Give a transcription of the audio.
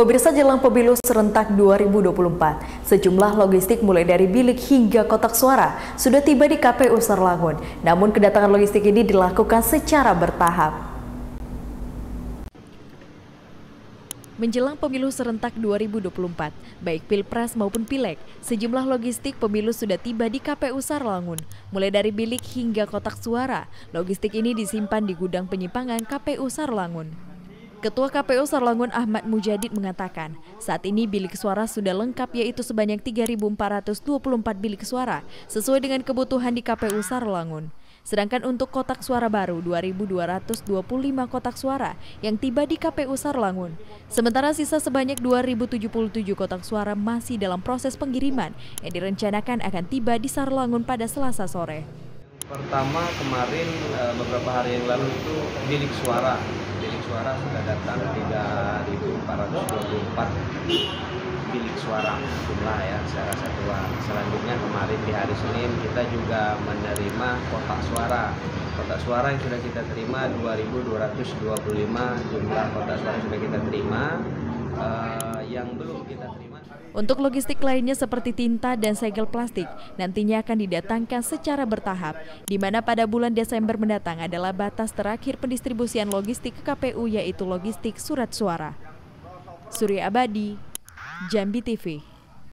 Pemirsa jelang pemilu serentak 2024, sejumlah logistik mulai dari bilik hingga kotak suara sudah tiba di KPU Sarlangun. Namun kedatangan logistik ini dilakukan secara bertahap. Menjelang pemilu serentak 2024, baik Pilpres maupun Pileg, sejumlah logistik pemilu sudah tiba di KPU Sarlangun. Mulai dari bilik hingga kotak suara, logistik ini disimpan di gudang penyimpangan KPU Sarlangun. Ketua KPU Sarlangun Ahmad Mujadid mengatakan, saat ini bilik suara sudah lengkap yaitu sebanyak 3.424 bilik suara sesuai dengan kebutuhan di KPU Sarlangun. Sedangkan untuk kotak suara baru 2.225 kotak suara yang tiba di KPU Sarlangun. Sementara sisa sebanyak 2.077 kotak suara masih dalam proses pengiriman yang direncanakan akan tiba di Sarlangun pada Selasa sore. Pertama kemarin eh, beberapa hari yang lalu itu bilik suara suara sudah datang 3.424 bilik suara jumlah ya secara satuan. Selanjutnya kemarin di hari Senin kita juga menerima kotak suara. Kotak suara yang sudah kita terima 2.225 jumlah kotak suara yang sudah kita terima. Uh, yang belum kita terima untuk logistik lainnya seperti tinta dan segel plastik nantinya akan didatangkan secara bertahap, di mana pada bulan Desember mendatang adalah batas terakhir pendistribusian logistik ke KPU yaitu logistik surat suara. Surya Abadi, Jambi TV